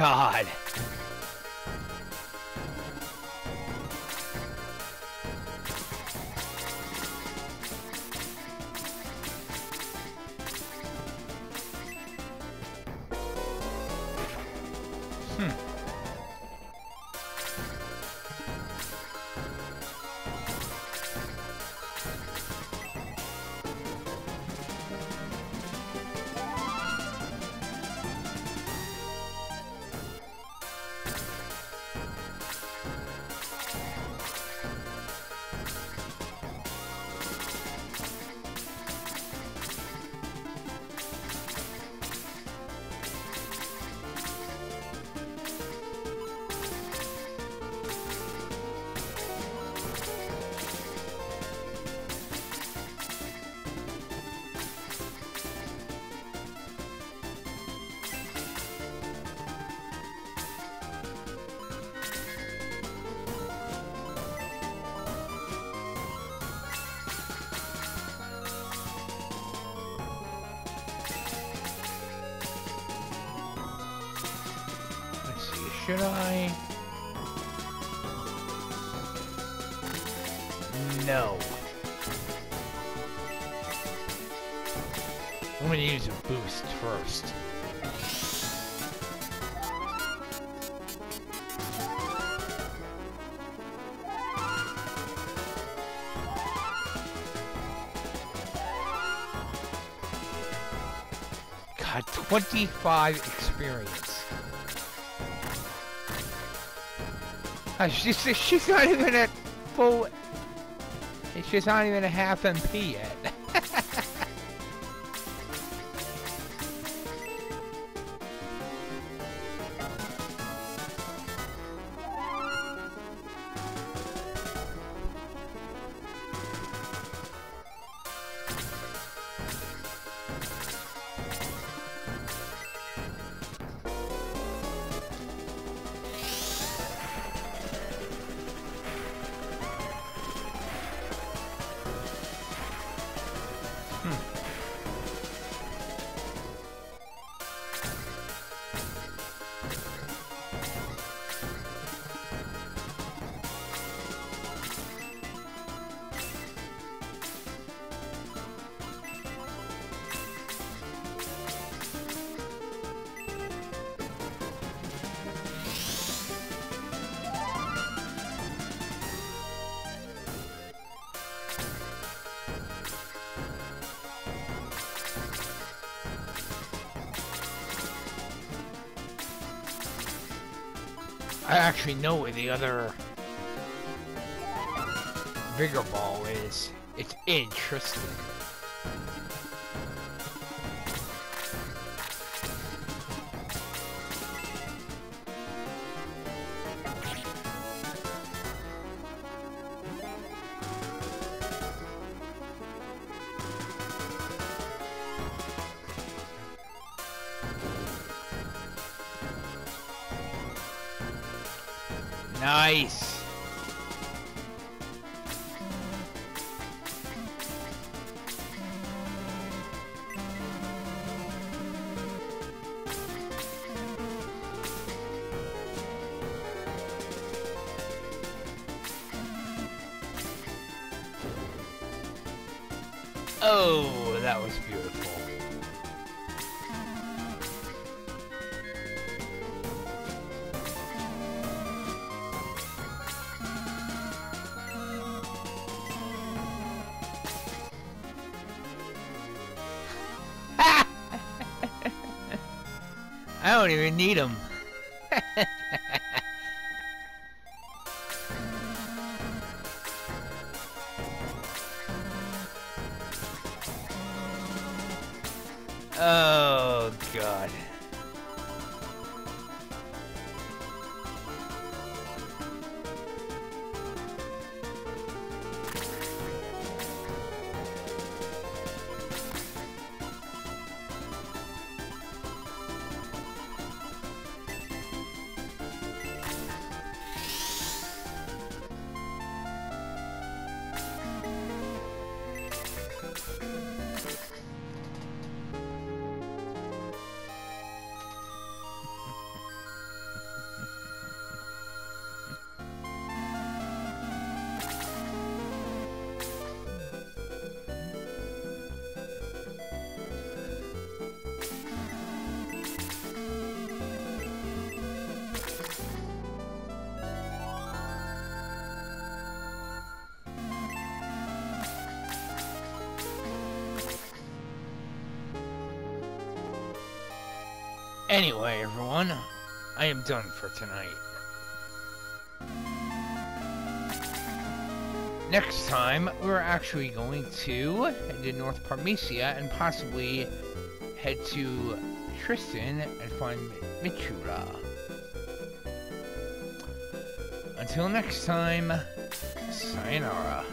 God. Let's should I? No. I'm gonna use a boost first. God, 25 experience. She's, she's not even at full... She's not even a half MP yet. I actually know where the other bigger ball is. It's interesting. Nice. Oh, that was I don't even need them. oh, God. Anyway, everyone, I am done for tonight. Next time, we're actually going to head to North Parmecia and possibly head to Tristan and find Michura. Until next time, sayonara.